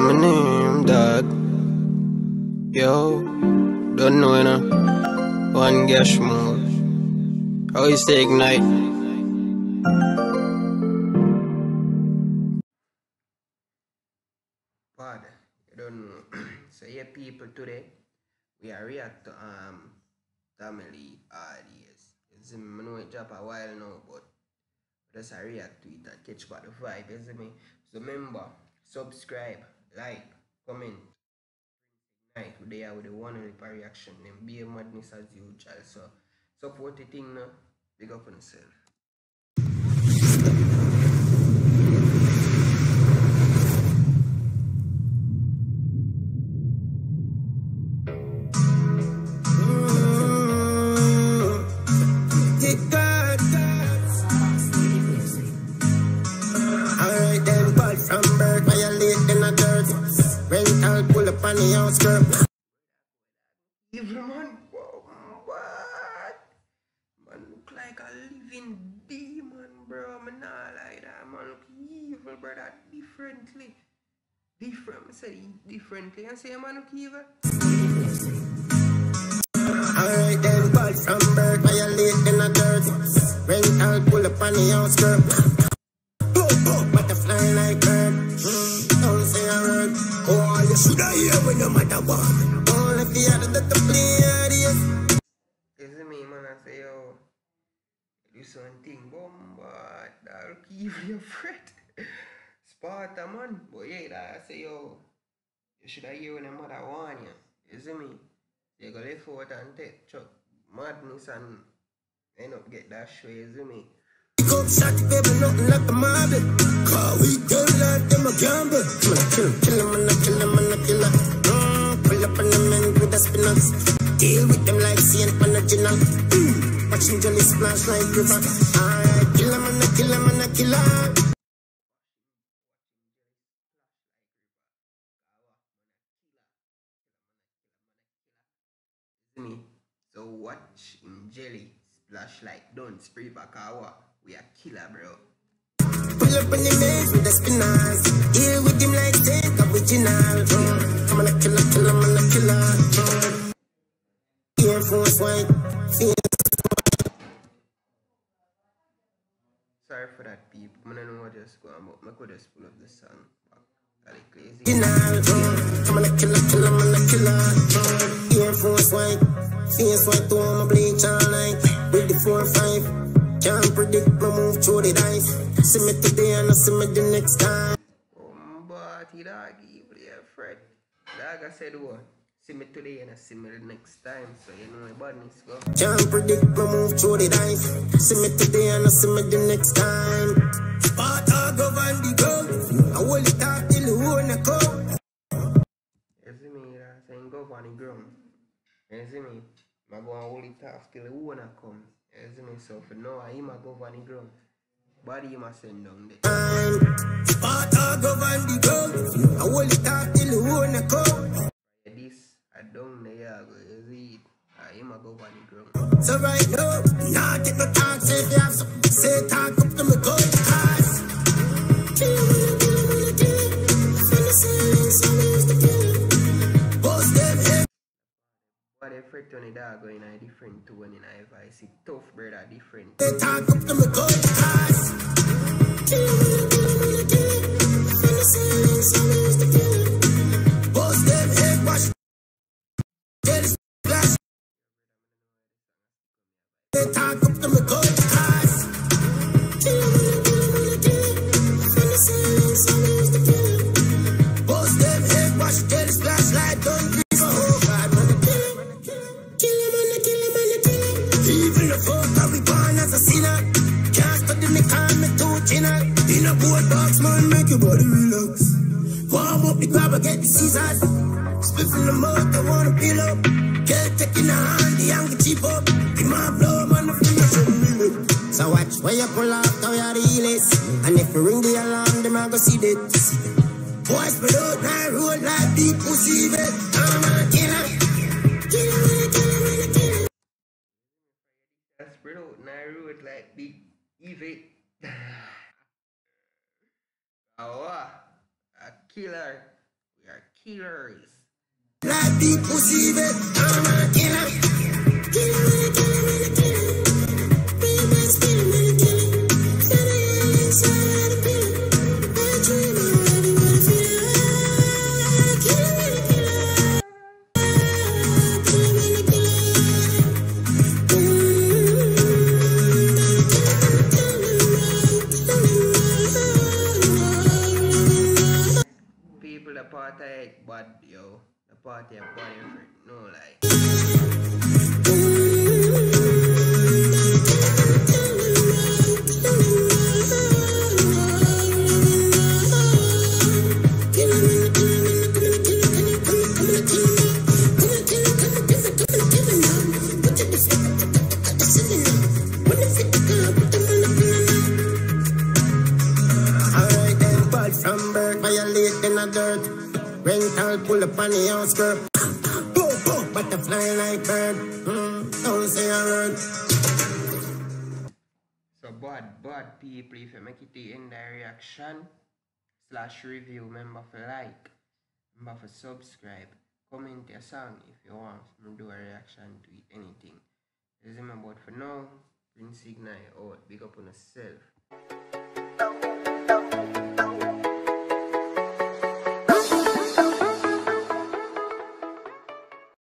my name, dog. Yo, don't know, know. One move. How is the ignite? Bad, you don't know. so, yeah, people, today we are react to um family see me, I know it drop a while now, but just I react to it and catch what the vibe, see me? So remember, subscribe, like, comment. Night we there with the one lip reaction, then be a madness as usual. So support the thing now, big up on yourself. Rental pull up on the outskirt. Evil man, wow, what? Man look like a living demon, bro. Man not like that. Man look evil, bro. That differently. Different, say differently. And say man look evil. Alright then, ball from birth, violate in a dirt. Rental pull up on the outskirt. No matter what. The other that the play ideas. You see me, man, I say, yo, do something, bomb, but look evil, you afraid. Sparta, man. But yeah, that I say, yo, you should have hear when your mother warn you. You see me? They go left out and take chuck madness and end up get that show, you see me? Up shot, baby, nothing like a marble. Cause we don't like them a gamble. I'm gonna kill him, kill him, kill him, kill him. Up on the men with the spinners. Deal with them like Saint Panagina. Mm, watching splash like river. Alright, kill him, and I kill him, and I kill him. Me? So watch in jelly splash like don't spray back our we are killer bro. Pull up on the with the spinners. Deal Sorry for that people. I don't know what just go on, but I could just pull up the song back. Got it crazy. original. Mm. I'm gonna kill him, kill him, and I kill him. Mm. Air Force White. Face white to my bleach all night. With the 4-5. Can't predict my move through the dice. See me today and I see me the next time. Oh but he dog evil yeah Fred. Dog I said what? See me today and I see me the next time. So you know my badness go. Can't predict my move through the dice. See me today and I see me the next time. Sparta govern the go. I hold it out till the neck out. You see me that saying go on the ground. You see me? I go and hold it off till the owner come. You see me? So for now I go on the ground. Body him a send down there. time. Sparta govern the So right now, nah get no talk, say if you have something say, talk up to me, go cause. Head, But the going in a different tone in a voice. It tough brother different. talk up to. Warm up the grab, I get the scissors. Split in the mouth, I wanna peel up. Girl, taking a hand, the angle cheap up. In my blow, man, the finish up. So watch where you pull out, how you reel it. And if you ring the alarm, them I go see it. Boys, but out my road like big pussy, but I'm a killer. Killer, killer, killer. Spread out and I road like big evil. oh. A killer. We are killers. Like the pussy. I'm The party of body for no lie. Alright in the dirt. Rental pull up on the outskirt. Boom, boom, butterfly like bird. Mm, don't say a word. So bad, bad people, if you make it end the reaction slash review, remember for like, remember for subscribe, comment your song if you want me do a reaction to anything. This is my but for now, Prince Ignite out, big up on yourself.